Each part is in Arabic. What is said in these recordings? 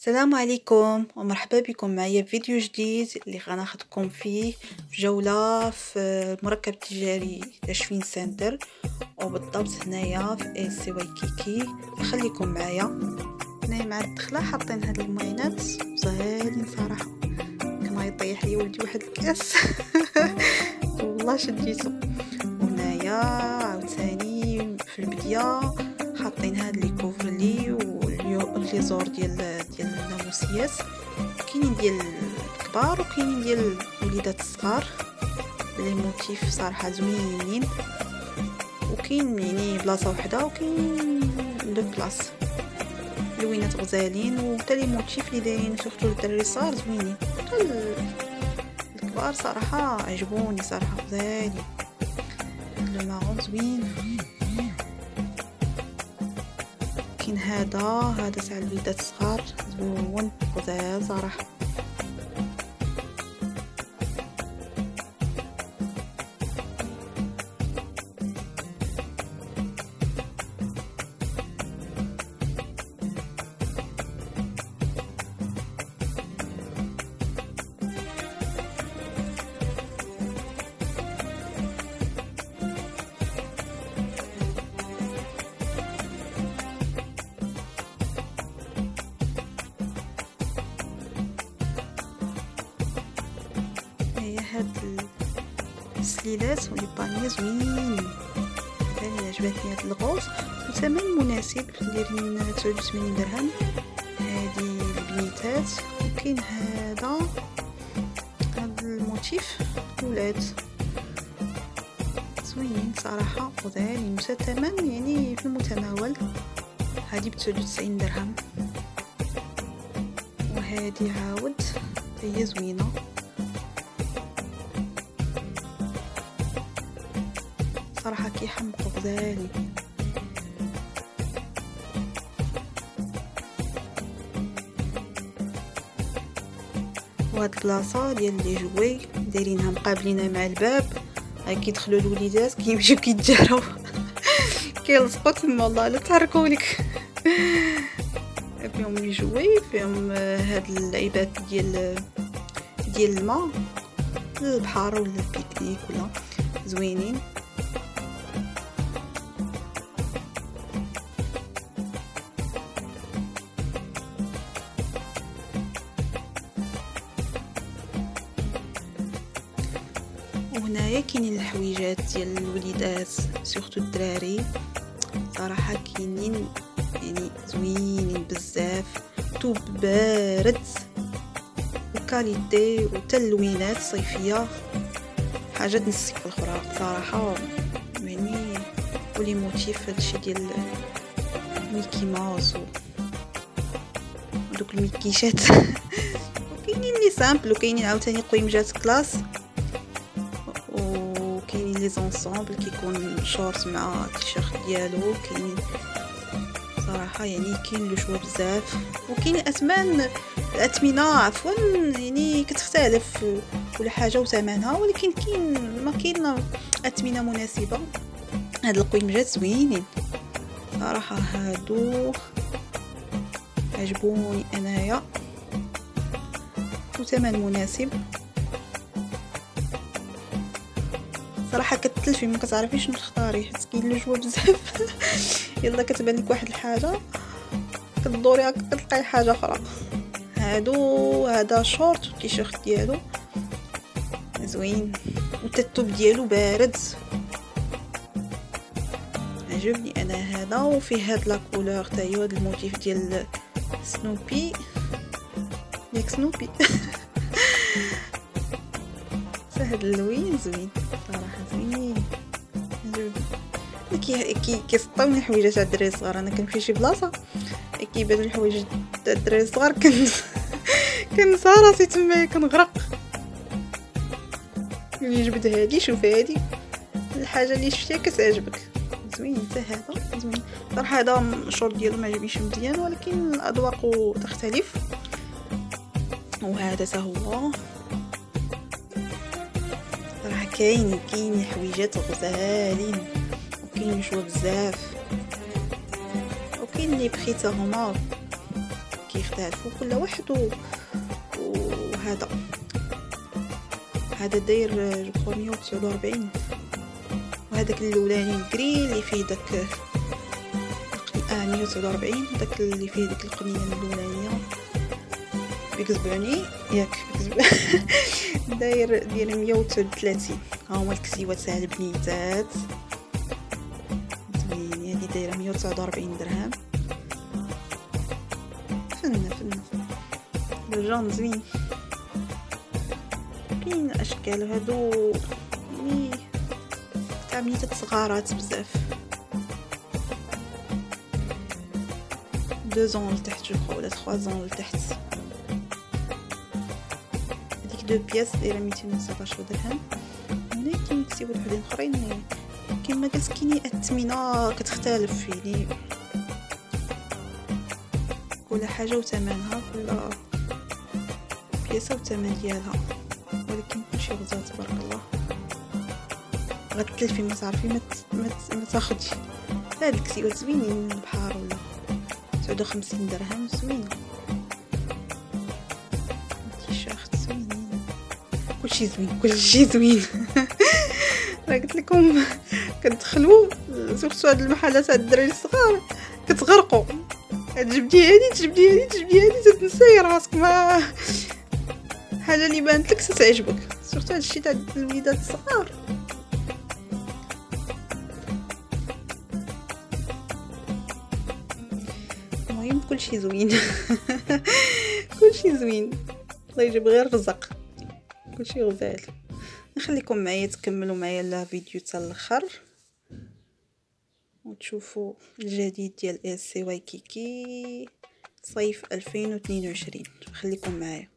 السلام عليكم ومرحبا بكم معايا في فيديو جديد اللي غناخدكم فيه في جولة في المركب التجاري تشفين سنتر. وبالضبط هنايا في LC Waikiki خليكم معايا. هنايا مع الدخلة حاطين هاد الماعينات زوينين صراحة كان يطيح لي ولدي واحد الكاس. والله شديتو وهنايا عاوتاني في البدية حاطين هاد les housses ديال ديال الناموسيات كاينين ديال الكبار وكاينين ديال الوليدات الصغار. les motifs صراحة زوينين. وكاين يعني بلاصة وحدة وكاين deux places. لوينات غزالين وحتى les motifs اللي دايرين surtout الدراري صغار زوينين. الكبار صراحة عجبوني صراحة غزالين لو مارون زوين هذا هذا تاع الوليدات الصغار. زوين غزال صراحة هاد السليلات ولي بانية زوينين. ثاني عجبتني هاد الغوص. وثمن مناسب دايرين 89 درهم. هادي البنيتات. وكاين هذا. هاد الموتيف. ولاد. زوينين صراحة. غزالين الثمن يعني في المتناول. هادي بتسعود وتسعين درهم. وهادي عاود. هي زوينة. صراحة كيحمقو غزالين وهاد البلاصة ديال لي جوي دايرينها مقابلينها مع الباب هاي كيدخلوا الوليدات كيمشيو كيتجاراو كيلصقوا تما والله لا تحركوا لك فيهم les jouets فيهم هاد اللعيبات ديال ديال الماء البحر ولا ال pique-nique ولا زوينين. وهنايا كاينين الحويجات ديال الوليدات surtout الدراري. صراحة كاينين يعني زوينين بزاف توب بارد. و qualité وتلوينات صيفية. حاجة تنسيك في الأخرى صراحة. يعني و les motifs هادشي ديال ميكي ماوس و دوك الميكيشات. وكاينين les simples وكاينين عاوتاني قويمجات classe. كاينين les ensembles كيكون شورت مع التيشيرت ديالو كاين صراحة يعني كاين le choix بزاف وكاين اثمان الاثمنه عفوا يعني كتختلف كل حاجة وثمنها ولكن كاين ما كاين اثمنه مناسبه هاد القويمجات زوينين صراحة هادو عجبوني انايا وثمن مناسب صراحة كتلفي ما كتعرفيش شنو تختاري حيت كاين le choix بزاف. يلا كتبان لك واحد الحاجة. كدوري هكا كتلقاي حاجة أخرى. هادو هذا شورت والتيشيرت ديالو. زوين. والتوب ديالو بارد. عجبني أنا هذا. وفيه هاد la couleur حتى هي هاد ال motif ديال سنوبي ياك سنوبي هاد اللوين زوين. زوين كي كي كيسطوني الحوايج تاع الدراري الصغار. أنا كنمشي شي بلاصة كيبانو الحوايج تاع الدراري الصغار كن كنسى راسي تما كنغرق. ملي جبد هادي شوف هادي. الحاجة اللي شفتيها كتعجبك. زوين حتى هذا زوين. صراحة هذا الشورت ديالو ما عجبنيش مزيان ولكن الأذواق تختلف. وهذا هو. كاين كاين حويجات غزالين وكاين شوا بزاف. وكاين لي بخي تا هما كيختلفوا كل واحد و... وهذا. هذا داير 449 وهذاك الأولاني الكري اللي فيه داك آه 149 داك اللي فيه ديك القنية الأولانية. بيكسبوني ياك داير ديال 139 ها هما الكسيوات تاع البنيتات. زوين هادي دايرة 149 درهم. فن فن الجون زوين. كاين أشكال هادو. يعني تاع بنيتات صغارات بزاف. دو زون لتحت جو ولا تخوا زون لتحت. دو بياس دايره 219 درهم هنا كاين كسيوات وحدين اخرين كيما قلت كاين الثمنه كتختلف يعني. كل حاجة وثمنها كل بياسة والثمن ديالها. ولكن كلشي غزال تبارك الله. غتلفي ما تعرفي ما ما هاد الكسيوات زوينين من البحر ولا. تسعود وخمسين درهم زوين كلشي زوين كلشي زوين راه قلت لكم كتدخلوا surtout هاد المحلات تاع الدراري الصغار كتغرقوا تجبدي هادي تجبدي هادي تجبدي هادي تتنساي راسك ما حاجة اللي بانت لك ستعجبك. surtout هادشي تاع الوليدات الصغار. المهم كلشي زوين. كلشي زوين. الله يجيب غير رزق. كلشي غزال نخليكم معايا تكملوا معايا الفيديو حتى الآخر. وتشوفوا الجديد ديال LC Waikiki صيف 2022 خليكم معايا.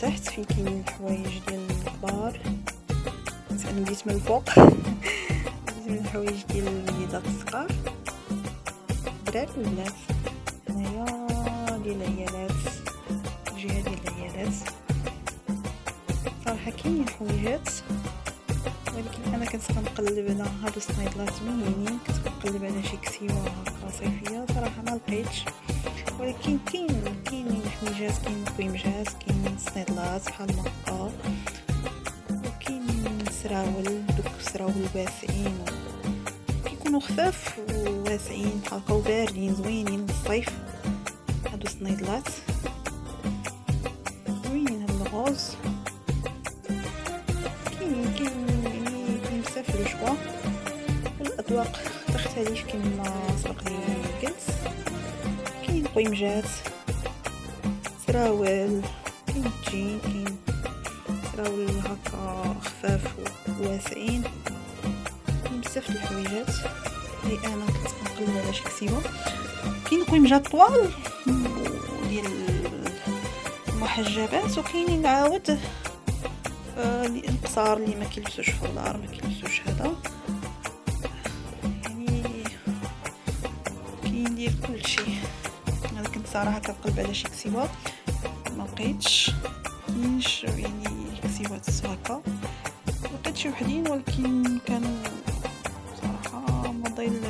لتحت فين كاين الحوايج ديال الكبار. أنا بديت من الفوق بديت من الحوايج ديال الوليدات الصغار. دراري والبنات هنايا ديال العيالات. الجهه ديال العيالات. صراحة كاينين حويجات ولكن أنا كنت كنقلب على هادو السنايدلات زوينين كنت كنقلب على شي كسيوة هكا صيفيه صراحة ما لقيتش. ولكن كاين كاينين حويجات كاين كويمجات كاين سنيدلات بحال هكا وكاين سراول دوك سراول واسعين. كيكونوا خفاف وواسعين بحال هكا وباردين زوينين للصيف هادو سنيدلات زوينين هاد الغوز كاين كاين يعني كاين بزاف شوا الأذواق. تختلف كما سبق لي قلت. كاين قويمجات سراول كاين جين كاين سراول هكا خفاف وواسعين بزاف د الحويجات لي أنا كنت كنقلب على شي كسيوة كاين قويمجات طوال ديال المحجبات وكاينين عاود آه، القصار اللي ما كيلبسوش فلار ما كيلبسوش هذا يعني كاين ديال كلشي صراحة كنقلب على شي كسيوة. ما لقيتش كاينش يعني كسيوات هكا لقيت شي وحدين ولكن كانوا صراحة موديل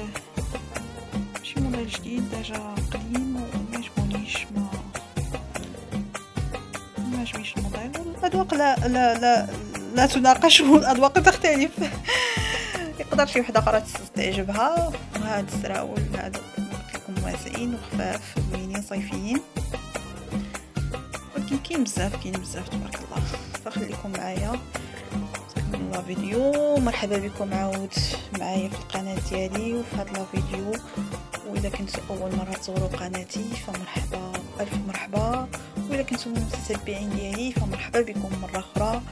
ماشي موديل جديد déjà قديم وما يعجبونيش ما ما عجبنيش الموديل. الأذواق لا لا لا لا تناقش والأذواق تختلف. يقدر شي وحدة أخرى تعجبها وهاد السراول لكم واسعين وخفاف زوينين صيفيين. ولكن كاين بزاف كاين بزاف تبارك الله. فخليكم معايا. لا فيديو. مرحبا بكم عاود معايا في القناة ديالي وفي هاد لا فيديو. وإذا كنتو أول مرة تزوروا قناتي فمرحبا. ألف مرحبا. وإذا كنتو متتبعين ديالي فمرحبا بكم مرة أخرى.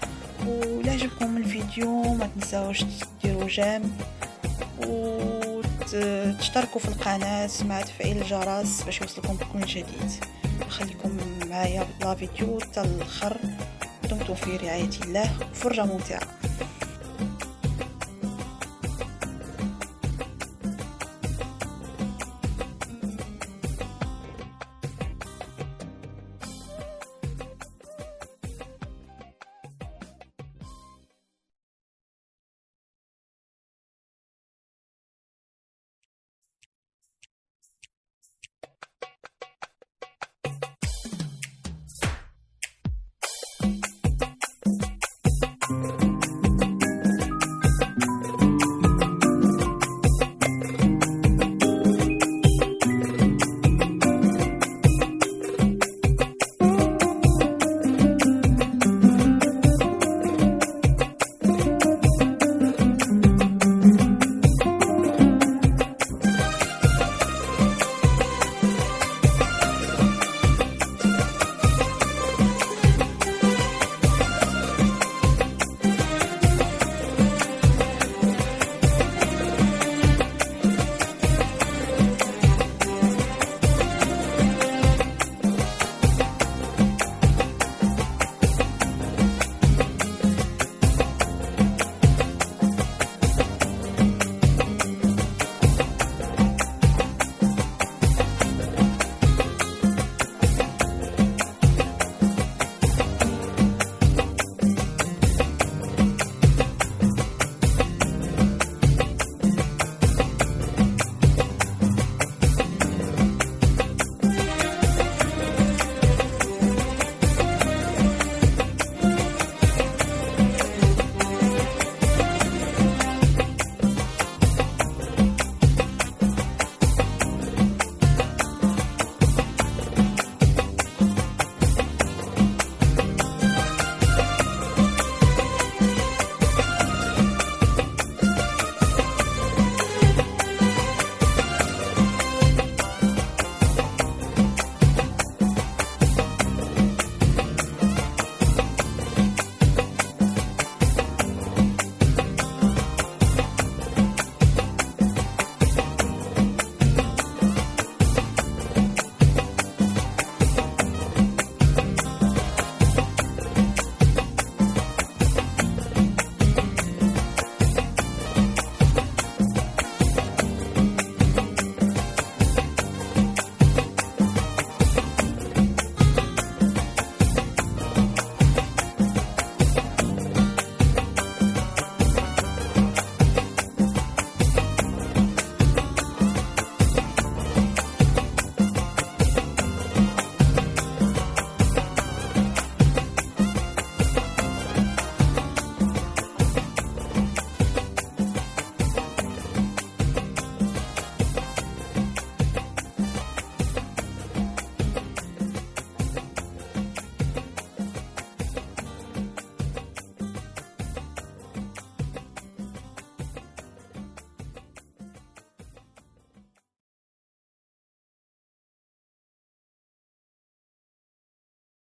ولا عجبكم الفيديو ما تنساوش ديروا جيم. وتشتركوا في القناة مع تفعيل الجرس باش يوصلكم بكل جديد. خليكم معايا لا فيديو حتى الآخر دمتم في رعاية الله فرجه ممتعة.